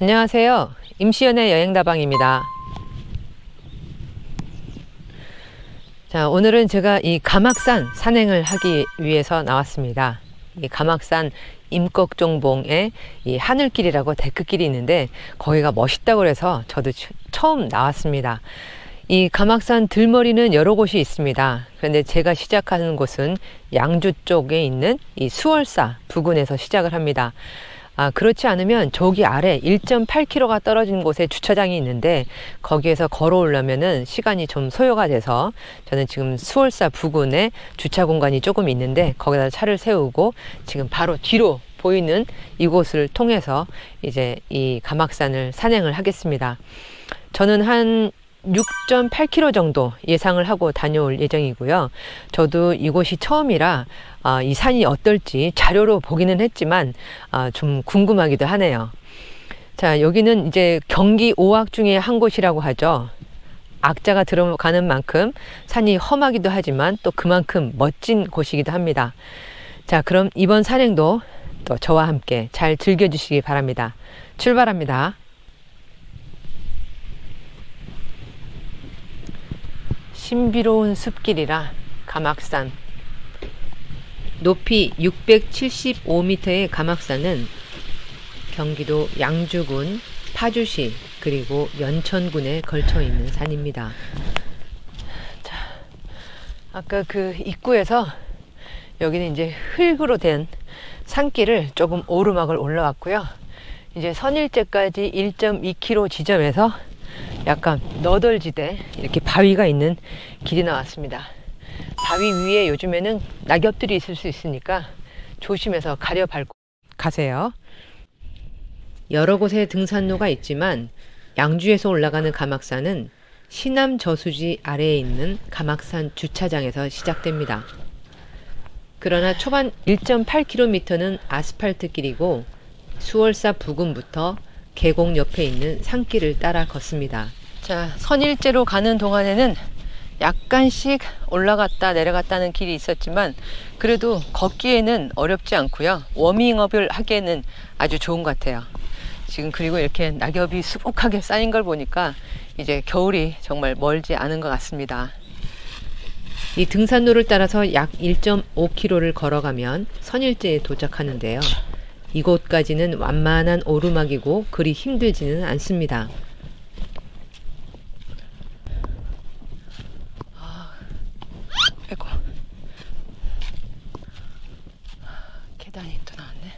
안녕하세요. 임시연의 여행다방입니다. 자, 오늘은 제가 이 가막산 산행을 하기 위해서 나왔습니다. 이 가막산 임꺽정봉에 이 하늘길이라고 데크길이 있는데 거기가 멋있다고 그래서 저도 처음 나왔습니다. 이 가막산 들머리는 여러 곳이 있습니다. 그런데 제가 시작하는 곳은 양주 쪽에 있는 이 수월사 부근에서 시작을 합니다. 아, 그렇지 않으면 저기 아래 1.8km가 떨어진 곳에 주차장이 있는데 거기에서 걸어오려면은 시간이 좀 소요가 돼서 저는 지금 수월사 부근에 주차 공간이 조금 있는데 거기다 차를 세우고 지금 바로 뒤로 보이는 이곳을 통해서 이제 이 가막산을 산행을 하겠습니다. 저는 한 6.8km 정도 예상을 하고 다녀올 예정이고요. 저도 이곳이 처음이라 아, 이 산이 어떨지 자료로 보기는 했지만 아, 좀 궁금하기도 하네요. 자, 여기는 이제 경기 오악 중에 한 곳이라고 하죠. 악자가 들어가는 만큼 산이 험하기도 하지만 또 그만큼 멋진 곳이기도 합니다. 자, 그럼 이번 산행도 또 저와 함께 잘 즐겨주시기 바랍니다. 출발합니다. 신비로운 숲길이라 가막산 높이 675m의 가막산은 경기도 양주군 파주시 그리고 연천군에 걸쳐 있는 산입니다. 자, 아까 그 입구에서 여기는 이제 흙으로 된 산길을 조금 오르막을 올라왔고요. 이제 선일제까지 1.2km 지점에서 약간 너덜지대 이렇게 바위가 있는 길이 나왔습니다. 바위 위에 요즘에는 낙엽들이 있을 수 있으니까 조심해서 가려 밟고 가세요. 여러 곳에 등산로가 있지만 양주에서 올라가는 가막산은 시남 저수지 아래에 있는 가막산 주차장에서 시작됩니다. 그러나 초반 1.8km는 아스팔트 길이고 수월사 부근부터 계곡 옆에 있는 산길을 따라 걷습니다. 자, 선일제로 가는 동안에는 약간씩 올라갔다 내려갔다는 길이 있었지만 그래도 걷기에는 어렵지 않고요. 워밍업을 하기에는 아주 좋은 것 같아요. 지금 그리고 이렇게 낙엽이 수북하게 쌓인 걸 보니까 이제 겨울이 정말 멀지 않은 것 같습니다. 이 등산로를 따라서 약 1.5km를 걸어가면 선일제에 도착하는데요. 이곳까지는 완만한 오르막이고 그리 힘들지는 않습니다. 나왔네.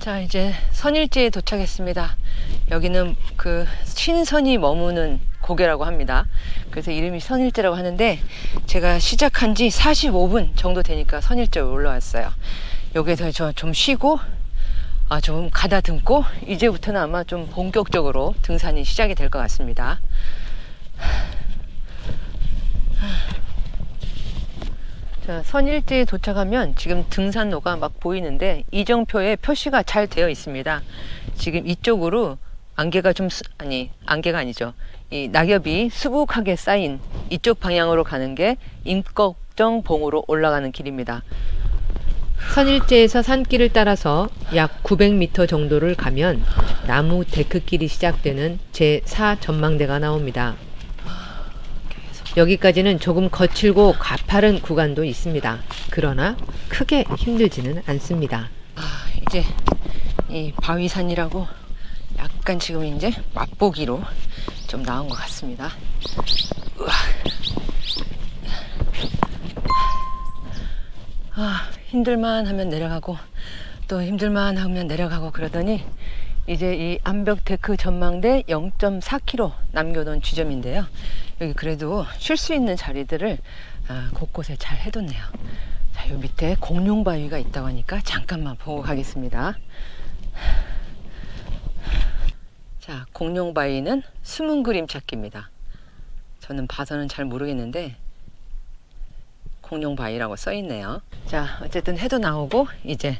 자, 이제 선일제에 도착했습니다. 여기는 그 신선이 머무는 고개라고 합니다. 그래서 이름이 선일제라고 하는데 제가 시작한 지 45분 정도 되니까 선일제에 올라왔어요. 여기서 저 좀 쉬고 아, 좀 가다듬고 이제부터는 아마 좀 본격적으로 등산이 시작이 될 것 같습니다. 자, 선일지에 도착하면 지금 등산로가 막 보이는데 이정표에 표시가 잘 되어 있습니다. 지금 이쪽으로 안개가 좀 아니 안개가 아니죠. 이 낙엽이 수북하게 쌓인 이쪽 방향으로 가는 게 임꺽정봉으로 올라가는 길입니다. 선일제에서 산길을 따라서 약 900m 정도를 가면 나무 데크길이 시작되는 제4 전망대가 나옵니다. 여기까지는 조금 거칠고 가파른 구간도 있습니다. 그러나 크게 힘들지는 않습니다. 아, 이제 이 바위산이라고 약간 지금 이제 맛보기로 좀 나온 것 같습니다. 우와. 아, 힘들만 하면 내려가고 또 힘들만 하면 내려가고 그러더니 이제 이 암벽 데크 전망대 0.4km 남겨놓은 지점인데요. 여기 그래도 쉴 수 있는 자리들을 아, 곳곳에 잘 해뒀네요. 자, 요 밑에 공룡 바위가 있다고 하니까 잠깐만 보고 가겠습니다. 자, 공룡 바위는 숨은 그림 찾기입니다. 저는 봐서는 잘 모르겠는데 공룡 바위라고 써 있네요. 자, 어쨌든 해도 나오고 이제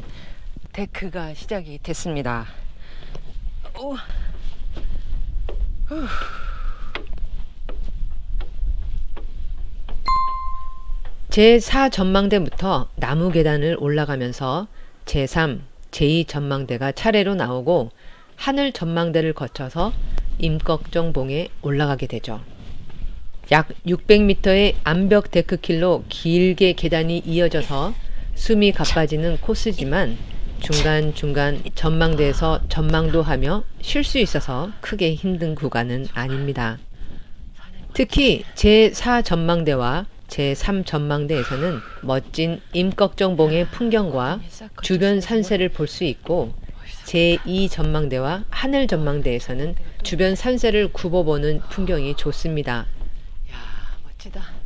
데크가 시작이 됐습니다. 오. 후. 제4 전망대부터 나무 계단을 올라가면서 제3, 제2 전망대가 차례로 나오고 하늘 전망대를 거쳐서 임꺽정봉에 올라가게 되죠. 약 600m의 암벽 데크길로 길게 계단이 이어져서 숨이 가빠지는 코스지만 중간중간 전망대에서 전망도 하며 쉴 수 있어서 크게 힘든 구간은 아닙니다. 특히 제4 전망대와 제3 전망대에서는 멋진 임꺽정봉의 풍경과 주변 산세를 볼 수 있고 제2 전망대와 하늘 전망대에서는 주변 산세를 굽어보는 풍경이 좋습니다. 야 멋지다.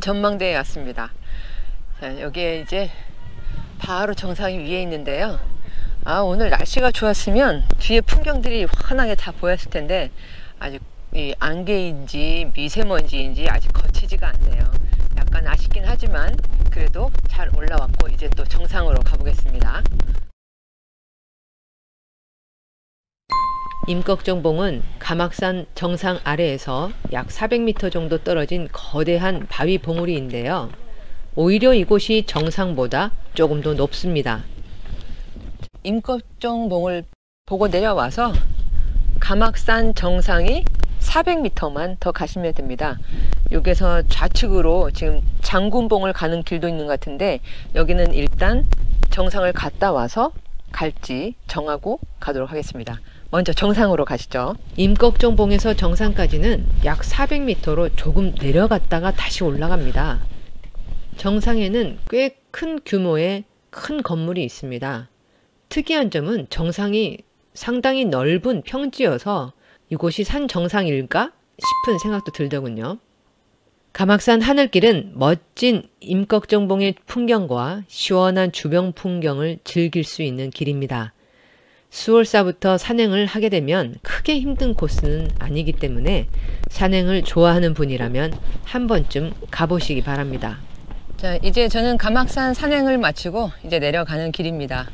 1전망대에 왔습니다. 자, 여기에 이제 바로 정상이 위에 있는데요. 아, 오늘 날씨가 좋았으면 뒤에 풍경들이 환하게 다 보였을 텐데 아직 이 안개인지 미세먼지인지 아직 거치지가 않네요. 약간 아쉽긴 하지만 그래도 잘 올라왔고 이제 또 정상으로 가보겠습니다. 임꺽정봉은 가막산 정상 아래에서 약 400m 정도 떨어진 거대한 바위 봉우리인데요. 오히려 이곳이 정상보다 조금 더 높습니다. 임꺽정봉을 보고 내려와서 가막산 정상이 400m만 더 가시면 됩니다. 여기서 좌측으로 지금 장군봉을 가는 길도 있는 것 같은데 여기는 일단 정상을 갔다 와서 갈지 정하고 가도록 하겠습니다. 먼저 정상으로 가시죠. 임꺽정봉에서 정상까지는 약 400m로 조금 내려갔다가 다시 올라갑니다. 정상에는 꽤 큰 규모의 큰 건물이 있습니다. 특이한 점은 정상이 상당히 넓은 평지여서 이곳이 산 정상일까 싶은 생각도 들더군요. 가막산 하늘길은 멋진 임꺽정봉의 풍경과 시원한 주변 풍경을 즐길 수 있는 길입니다. 수월사부터 산행을 하게 되면 크게 힘든 코스는 아니기 때문에 산행을 좋아하는 분이라면 한 번쯤 가보시기 바랍니다. 자, 이제 저는 가막산 산행을 마치고 이제 내려가는 길입니다.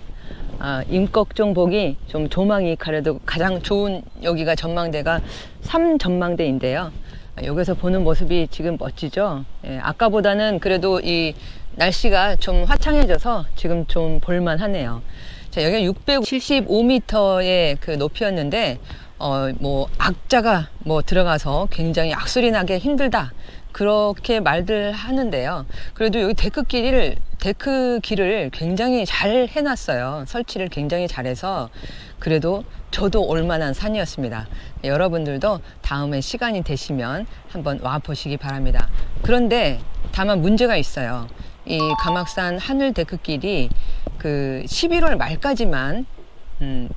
아, 임꺽정복이 좀 조망이 가려도 가장 좋은 여기가 전망대가 3전망대인데요. 아, 여기서 보는 모습이 지금 멋지죠? 예, 아까보다는 그래도 이 날씨가 좀 화창해져서 지금 좀 볼만하네요. 자, 여기가 675m의 그 높이였는데, 어, 뭐, 악자가 뭐 들어가서 굉장히 악소리 나게 힘들다. 그렇게 말들 하는데요. 그래도 여기 데크 길을, 데크 길을 굉장히 잘 해놨어요. 설치를 굉장히 잘해서 그래도 저도 올만한 산이었습니다. 여러분들도 다음에 시간이 되시면 한번 와 보시기 바랍니다. 그런데 다만 문제가 있어요. 이 감악산 하늘 데크길이 그 11월 말까지만 음,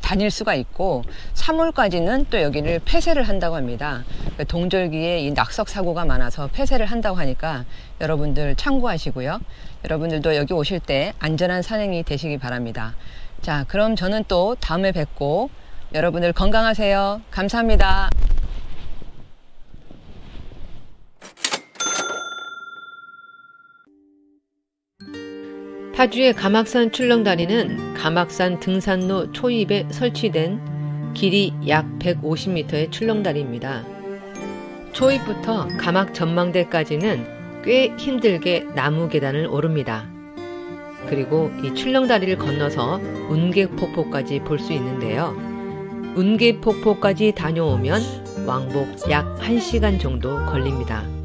다닐 수가 있고 3월까지는 또 여기를 폐쇄를 한다고 합니다. 그 동절기에 이 낙석 사고가 많아서 폐쇄를 한다고 하니까 여러분들 참고하시고요. 여러분들도 여기 오실 때 안전한 산행이 되시기 바랍니다. 자, 그럼 저는 또 다음에 뵙고 여러분들 건강하세요. 감사합니다. 파주의 가막산 출렁다리는 가막산 등산로 초입에 설치된 길이 약 150m의 출렁다리입니다. 초입부터 가막 전망대까지는 꽤 힘들게 나무 계단을 오릅니다. 그리고 이 출렁다리를 건너서 운계폭포까지 볼 수 있는데요. 운계폭포까지 다녀오면 왕복 약 1시간 정도 걸립니다.